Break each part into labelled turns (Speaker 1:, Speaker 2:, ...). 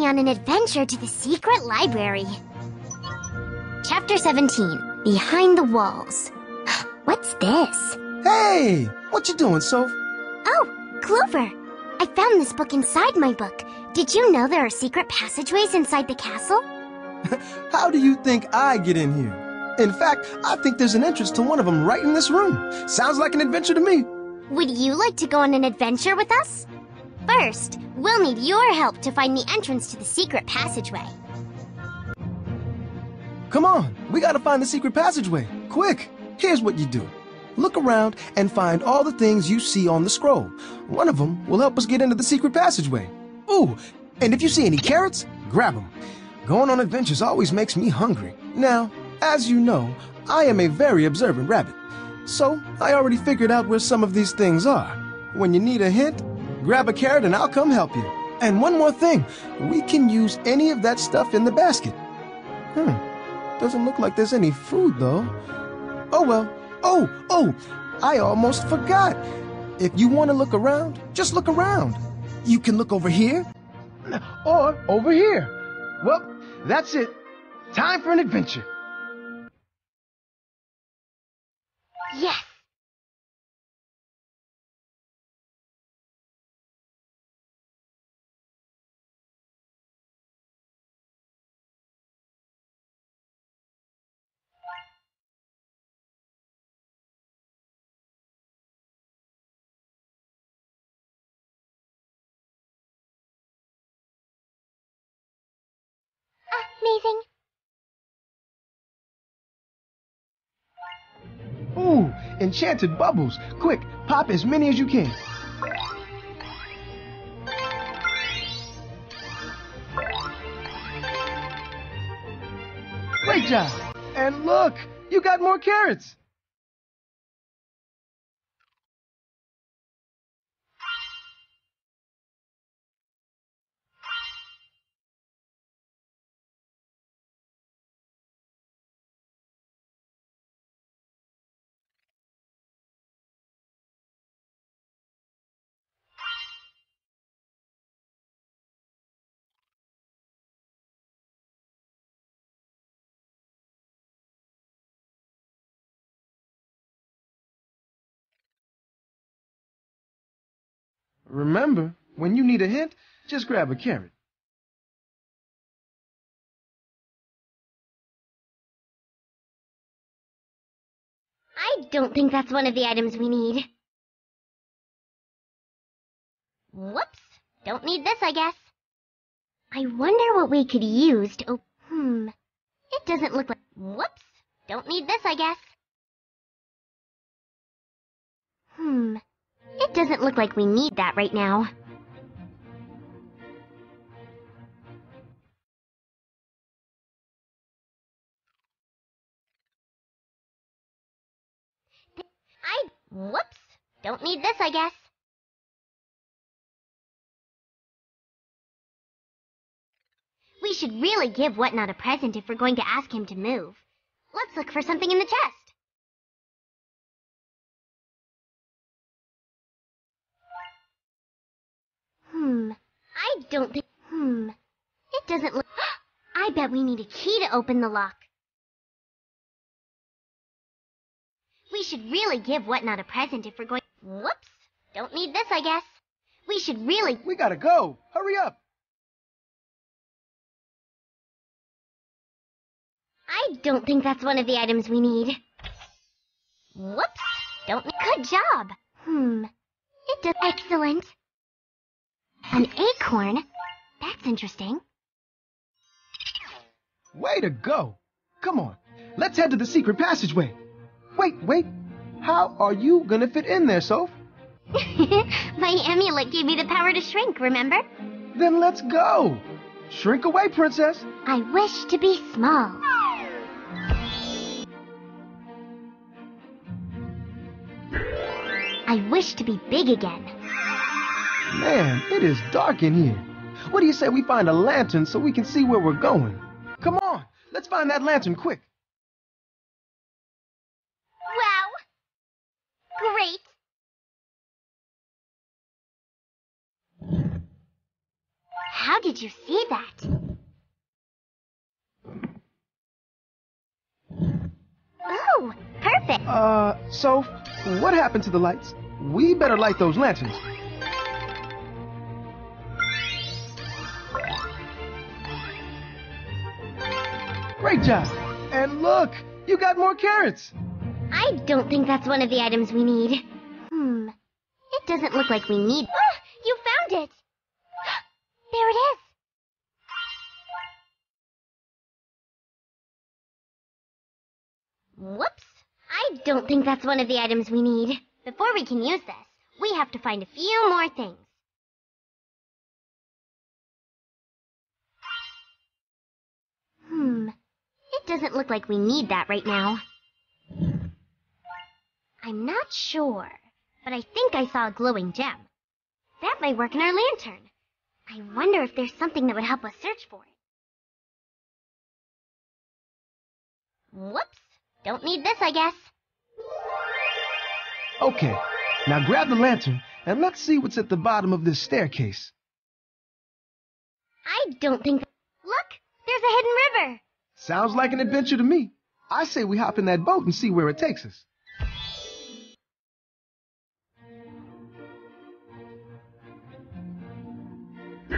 Speaker 1: me on an adventure to the secret library. Chapter 17 Behind the Walls. What's this?
Speaker 2: Hey! What you doing, Soph?
Speaker 1: Oh, Clover. I found this book inside my book. Did you know there are secret passageways inside the castle?
Speaker 2: How do you think I get in here? In fact, I think there's an entrance to one of them right in this room. Sounds like an adventure to me.
Speaker 1: Would you like to go on an adventure with us? First, we'll need your help to find the entrance to the secret passageway.
Speaker 2: Come on, we gotta find the secret passageway. Quick! Here's what you do. Look around and find all the things you see on the scroll. One of them will help us get into the secret passageway. Ooh, and if you see any carrots, grab them. Going on adventures always makes me hungry. Now, as you know, I am a very observant rabbit. So, I already figured out where some of these things are. When you need a hint, grab a carrot and I'll come help you. And one more thing, we can use any of that stuff in the basket. Hmm, doesn't look like there's any food though. Oh well, oh, oh, I almost forgot. If you want to look around, just look around. You can look over here, or over here. Well, that's it. Time for an adventure.
Speaker 1: Yes! Amazing.
Speaker 2: Ooh, enchanted bubbles. Quick, pop as many as you can. Great job. And look, you got more carrots. Remember, when you need a hint, just grab a carrot.
Speaker 1: I don't think that's one of the items we need. Whoops. Don't need this, I guess. I wonder what we could use to op- Hmm. It doesn't look like- Whoops. Don't need this, I guess. Hmm. It doesn't look like we need that right now. I... Whoops. Don't need this, I guess. We should really give Whatnot a present if we're going to ask him to move. Let's look for something in the chest. Hmm. I don't think... Hmm. It doesn't look... I bet we need a key to open the lock. We should really give Whatnot a present if we're going... Whoops. Don't need this, I guess. We should really...
Speaker 2: We gotta go. Hurry up.
Speaker 1: I don't think that's one of the items we need. Whoops. Don't... Good job. Hmm. It does... Excellent. An acorn? That's interesting.
Speaker 2: Way to go. Come on, let's head to the secret passageway. Wait, wait. How are you gonna fit in there, Soph?
Speaker 1: My amulet gave me the power to shrink, remember?
Speaker 2: Then let's go. Shrink away, princess.
Speaker 1: I wish to be small. I wish to be big again.
Speaker 2: Man, it is dark in here. What do you say we find a lantern so we can see where we're going? Come on, let's find that lantern quick.
Speaker 1: Wow! Great! How did you see that? Oh, perfect.
Speaker 2: Uh, so what happened to the lights? We better light those lanterns. Great job! And look, you got more carrots!
Speaker 1: I don't think that's one of the items we need. Hmm. It doesn't look like we need. Ah, you found it! There it is! Whoops! I don't think that's one of the items we need. Before we can use this, we have to find a few more things. Hmm. It doesn't look like we need that right now. I'm not sure, but I think I saw a glowing gem. That might work in our lantern. I wonder if there's something that would help us search for it. Whoops. Don't need this, I guess.
Speaker 2: Okay, now grab the lantern and let's see what's at the bottom of this staircase.
Speaker 1: I don't think. Look! There's a hidden river!
Speaker 2: Sounds like an adventure to me. I say we hop in that boat and see where it takes us.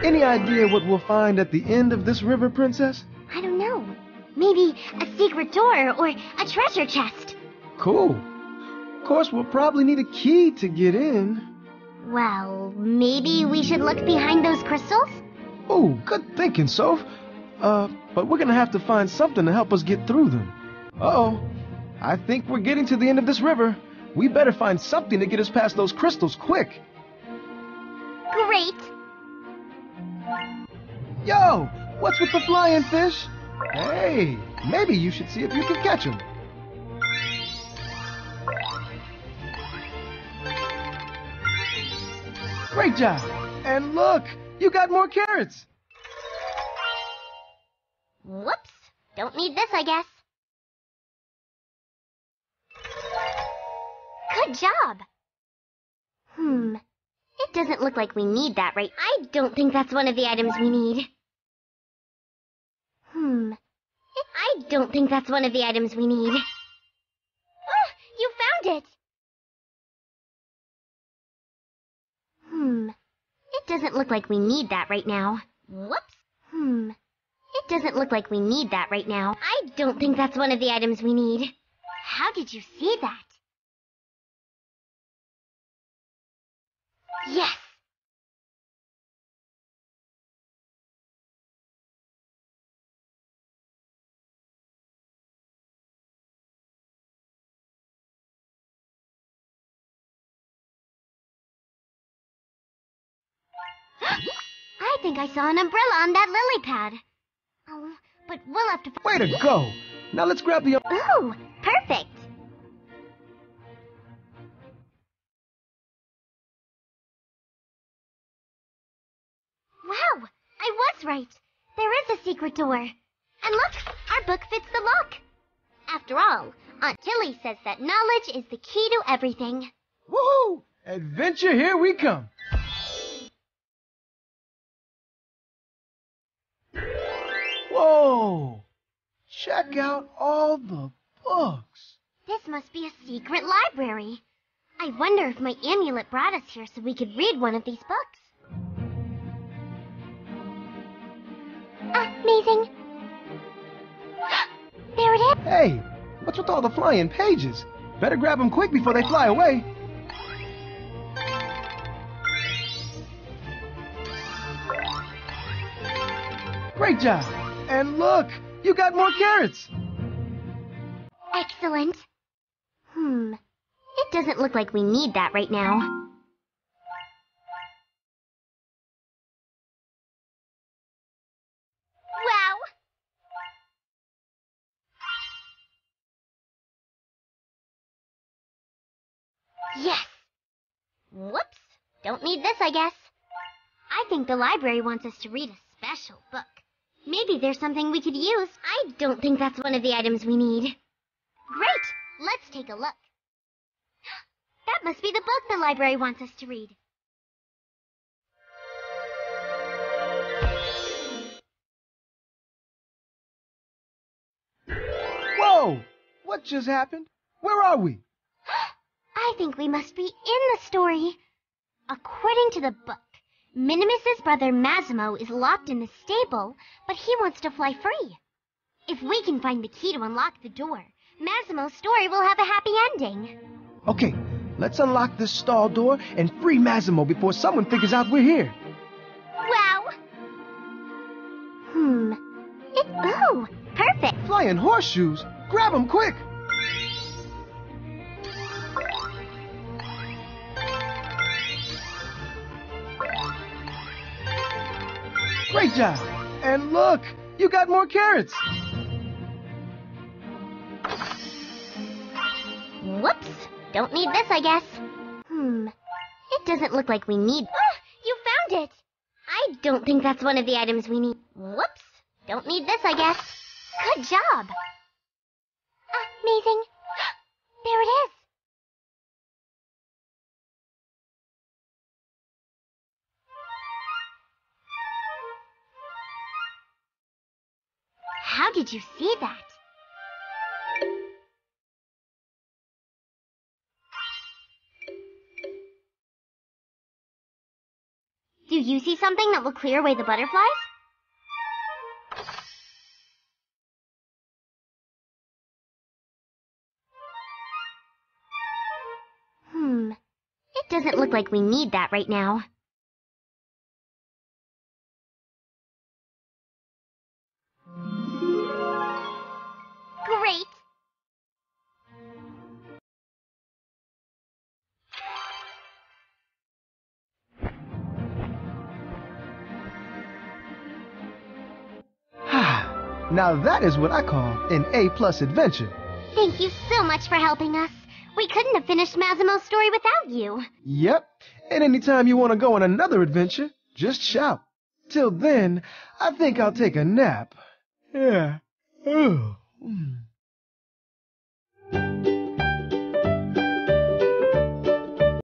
Speaker 2: Any idea what we'll find at the end of this river, Princess?
Speaker 1: I don't know. Maybe a secret door or a treasure chest.
Speaker 2: Cool. Of course, we'll probably need a key to get in.
Speaker 1: Well, maybe we should look behind those crystals?
Speaker 2: Oh, good thinking, Soph. Uh, but we're gonna have to find something to help us get through them. Uh-oh. I think we're getting to the end of this river. We better find something to get us past those crystals quick.
Speaker 1: Great!
Speaker 2: Yo, what's with the flying fish? Hey, maybe you should see if you can catch them. Great job. And look, you got more carrots.
Speaker 1: Whoops. Don't need this, I guess. Good job. Hmm. It doesn't look like we need that, right? I don't think that's one of the items we need. Hmm. It, I don't think that's one of the items we need. Ah, you found it! Hmm. It doesn't look like we need that right now. Whoops. Hmm. It doesn't look like we need that right now. I don't think that's one of the items we need. How did you see that? Yes! I think I saw an umbrella on that lily pad. Oh, but we'll have to.
Speaker 2: Way to go. Now let's grab the...
Speaker 1: Ooh, perfect. Wow, I was right. There is a secret door. And look, our book fits the lock. After all, Aunt Tilly says that knowledge is the key to everything.
Speaker 2: Woohoo! Adventure, here we come. Whoa! Check out all the books.
Speaker 1: This must be a secret library. I wonder if my amulet brought us here so we could read one of these books. Amazing. there it is.
Speaker 2: Hey, what's with all the flying pages? Better grab them quick before they fly away. Great job. And look, you got more carrots.
Speaker 1: Excellent. Hmm. It doesn't look like we need that right now. Wow! Yes! Whoops. Don't need this, I guess. I think the library wants us to read a special book. Maybe there's something we could use. I don't think that's one of the items we need. Great! Let's take a look. That must be the book the library wants us to read. Whoa!
Speaker 2: What just happened? Where are we?
Speaker 1: I think we must be in the story. According to the book, Minimus's brother Mazimo is locked in the stable, but he wants to fly free. If we can find the key to unlock the door, Mazimo's story will have a happy ending.
Speaker 2: Okay, let's unlock this stall door and free Mazimo before someone figures out we're here.
Speaker 1: Wow. Hmm. It. Oh, perfect.
Speaker 2: Flying horseshoes? Grab them quick! Great job! And look, you got more carrots!
Speaker 1: Whoops. Don't need this, I guess. Hmm. It doesn't look like we need. Ah, you found it! I don't think that's one of the items we need. Whoops. Don't need this, I guess. Good job. Amazing. There it is. How did you see that? Do you see something that will clear away the butterflies? Hmm. It doesn't look like we need that right now.
Speaker 2: Now that is what I call an A-plus adventure.
Speaker 1: Thank you so much for helping us. We couldn't have finished Mazimo's story without you.
Speaker 2: Yep, and anytime you want to go on another adventure, just shout. Till then, I think I'll take a nap. Yeah. Oh. Mm.